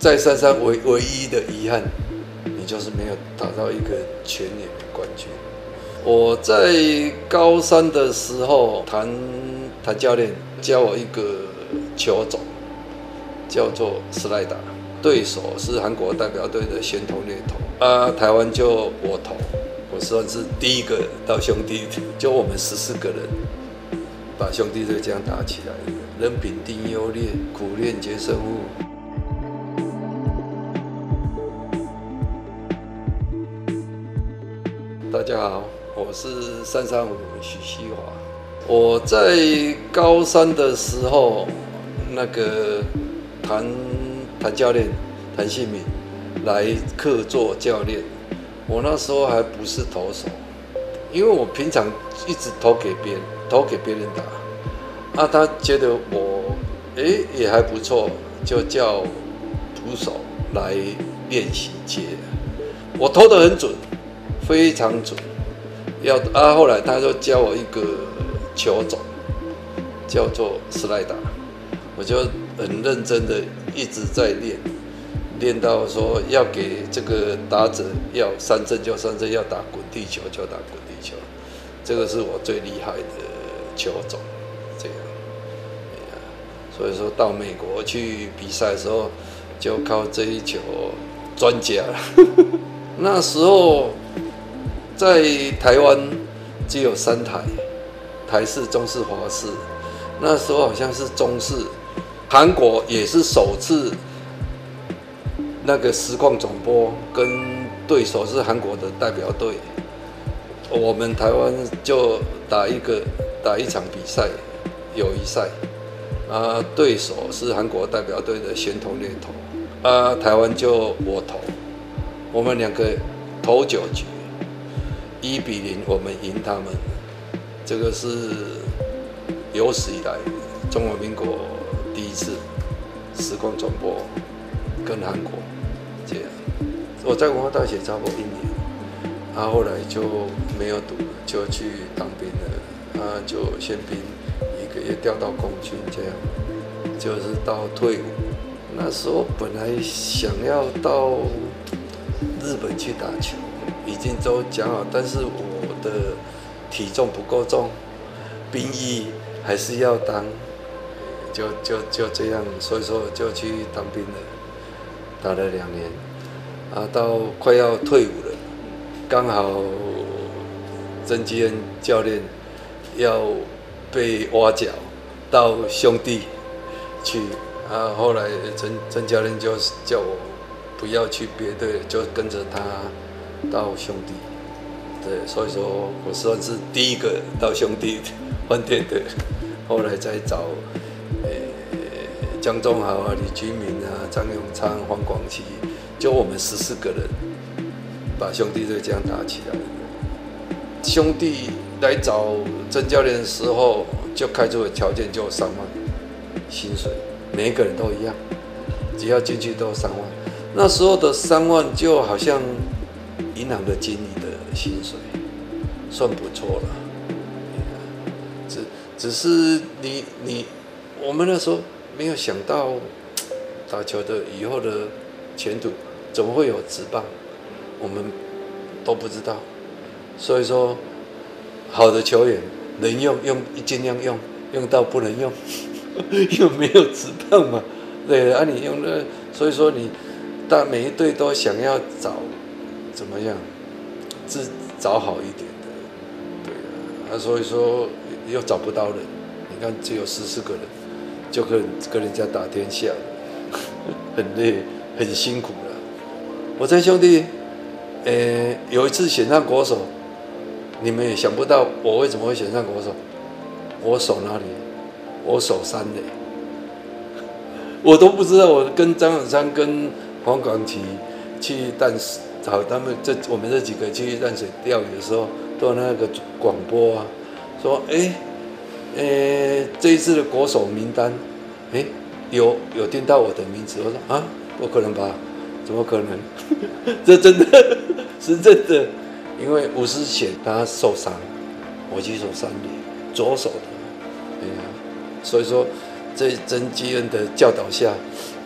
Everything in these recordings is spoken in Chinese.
在山上唯唯一的遗憾，你就是没有打到一个全年的冠军。我在高三的时候，谭谭教练教我一个球种，叫做斯莱达，对手是韩国代表队的先头猎头，啊，台湾就我投，我算是第一个到兄弟，就我们十四个人把兄弟队这样打起来，人品定优劣，苦练决胜负。大家好，我是三三五许西华。我在高三的时候，那个谭谭教练谭信敏来客座教练。我那时候还不是投手，因为我平常一直投给别人，投给别人打。啊，他觉得我诶也还不错，就叫徒手来练习接。我投得很准。非常准，要啊！后来他就教我一个球种，叫做斯莱达，我就很认真的一直在练，练到说要给这个打者要三振就三振，要打滚地球就打滚地球，这个是我最厉害的球种，这样，所以说到美国去比赛的时候，就靠这一球专家 那时候。在台湾只有三台，台式、中式、华式。那时候好像是中式，韩国也是首次那个实况转播，跟对手是韩国的代表队。我们台湾就打一个打一场比赛，友谊赛，啊，对手是韩国代表队的先头猎头，啊，台湾就我投，我们两个投九局。一比零，我们赢他们，这个是有史以来中华民国第一次时光转播跟韩国这样。我在文化大学差不多一年，他后来就没有读，就去当兵了。他就宪兵一个月调到空军，这样就是到退伍。那时候本来想要到日本去打球。已经都讲好，但是我的体重不够重，兵役还是要当，就就就这样，所以说就去当兵了，打了两年，啊，到快要退伍了，刚好曾基恩教练要被挖角到兄弟去，啊，后来曾曾教练就叫我不要去别队，就跟着他。到兄弟，对，所以说我算是第一个到兄弟饭店的，后来再找，呃，江中豪啊、李居明啊、张永昌、黄广奇，就我们十四个人，把兄弟队这样打起来。兄弟来找曾教练的时候，就开出的条件就三万薪水，每一个人都一样，只要进去都三万。那时候的三万就好像。银行的经理的薪水算不错了，只只是你你我们那时候没有想到打球的以后的前途怎么会有直棒，我们都不知道，所以说好的球员能用用尽量用，用到不能用 又没有直棒嘛，对，啊你用的，所以说你但每一队都想要找。怎么样？自找好一点的，对啊，啊，所以说又找不到人。你看，只有十四个人，就跟跟人家打天下，很累，很辛苦了。我这兄弟，呃，有一次选上国手，你们也想不到我为什么会选上国手。我手哪里？我手三垒，我都不知道。我跟张永山、跟黄广奇去，但是。找他们这我们这几个去淡水钓鱼的时候，都那个广播啊，说哎，呃，这一次的国手名单，哎，有有听到我的名字，我说啊，不可能吧？怎么可能？这真的是真的，因为吴思贤他受伤，我去手三垒，左手的，哎呀，所以说在曾基恩的教导下，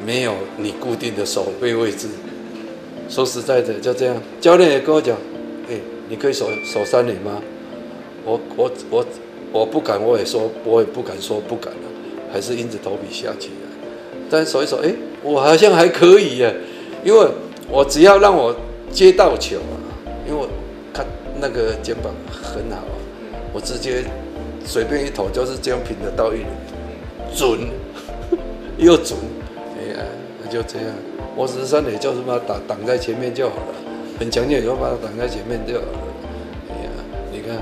没有你固定的手背位置。说实在的，就这样。教练也跟我讲，哎，你可以守守三垒吗？我我我我不敢，我也说我也不敢说不敢了，还是硬着头皮下去了。但守一守，哎，我好像还可以耶，因为我只要让我接到球啊，因为我看那个肩膀很好啊，我直接随便一投就是这样平的到一垒，准 又准，就这样。我十三垒就是把它挡挡在前面就好了，很强健，就把它挡在前面就好了。哎呀，你看，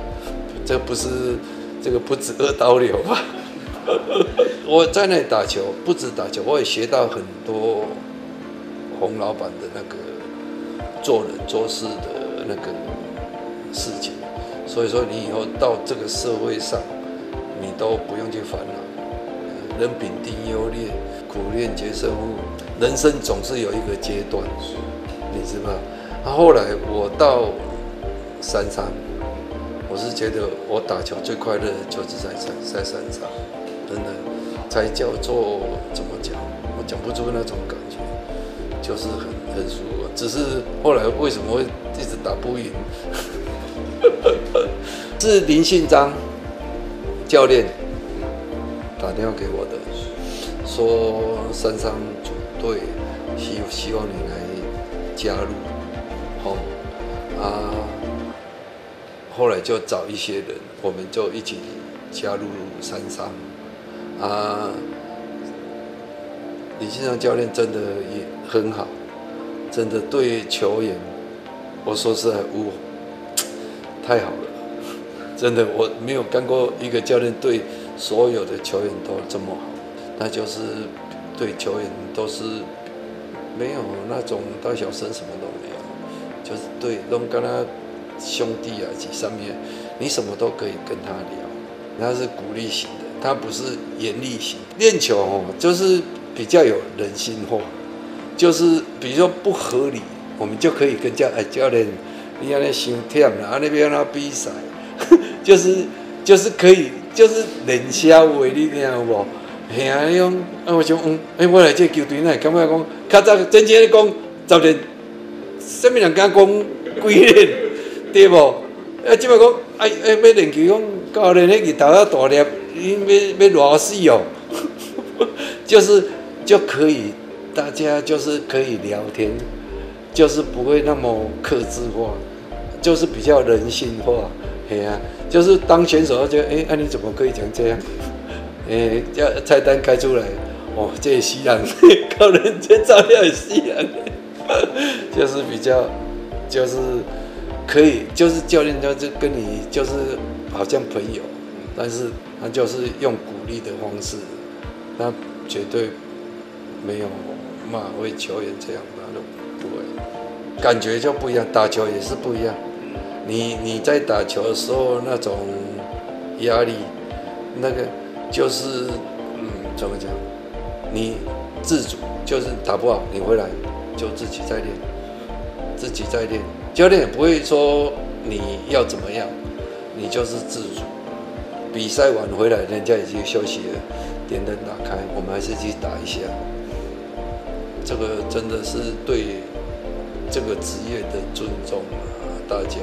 这不是这个不止二刀流吧？我在那里打球，不止打球，我也学到很多洪老板的那个做人做事的那个事情。所以说，你以后到这个社会上，你都不用去烦恼。人品定优劣，苦练决胜负。人生总是有一个阶段，你知道吗？后来我到山上，我是觉得我打球最快乐的就是在山在山上，真的才叫做怎么讲？我讲不出那种感觉，就是很很舒服。只是后来为什么会一直打不赢？是林信章教练打电话给我的，说山上组。队，希希望你来加入，好啊。后来就找一些人，我们就一起加入三三啊。李先生教练真的也很好，真的对球员，我说实在，我太好了，真的我没有干过一个教练对所有的球员都这么好，那就是。对球员都是没有那种大小声，什么都没有，就是对都跟他兄弟啊，几上面，你什么都可以跟他聊，他是鼓励型的，他不是严厉型。练球哦，就是比较有人性化，就是比如说不合理，我们就可以跟教哎教练，你要那心跳了，啊那边那比赛，就是就是可以就是冷笑话，你听有无？嘿啊，迄种啊，我想，嗯，哎，我来这球队呢，感觉讲，较早真正讲，十年，什么人敢讲几年，对不？啊，即摆讲，哎哎，要练球，讲教练迄日头啊大粒，要要偌死哦，就是就可以，大家就是可以聊天，就是不会那么克制化，就是比较人性化，嘿啊，就是当选手就哎，啊你怎么可以讲这样？诶，叫菜单开出来，哦，这西洋，靠人家照料西洋，就是比较，就是可以，就是教练就就跟你就是好像朋友，但是他就是用鼓励的方式，他绝对没有骂为球员这样，他都不会，感觉就不一样，打球也是不一样，你你在打球的时候那种压力，那个。就是，嗯，怎么讲？你自主就是打不好，你回来就自己再练，自己再练。教练也不会说你要怎么样，你就是自主。比赛完回来，人家已经休息了，点灯打开，我们还是去打一下。这个真的是对这个职业的尊重啊！大家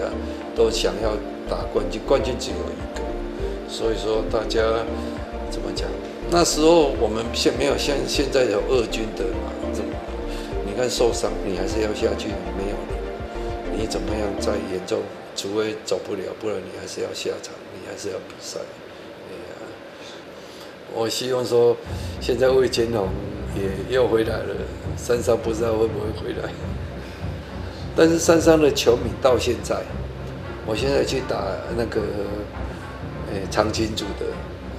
都想要打冠军，冠军只有一个，所以说大家。怎么讲？那时候我们现没有像现在有二军的嘛？怎么？你看受伤，你还是要下去，没有了。你怎么样再严重？除非走不了，不然你还是要下场，你还是要比赛。哎呀，我希望说，现在魏坚宏也又回来了，三商不知道会不会回来。但是三商的球迷到现在，我现在去打那个，诶，长青组的。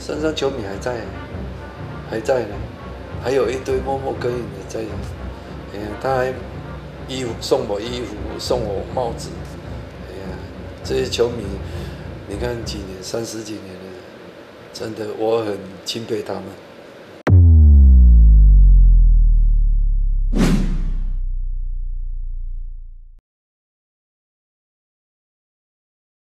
山上球迷还在，还在呢，还有一堆默默耕耘的在。哎呀，他还衣服送我衣服，送我帽子。哎呀，这些球迷，你看几年，三十几年了，真的我很钦佩他们。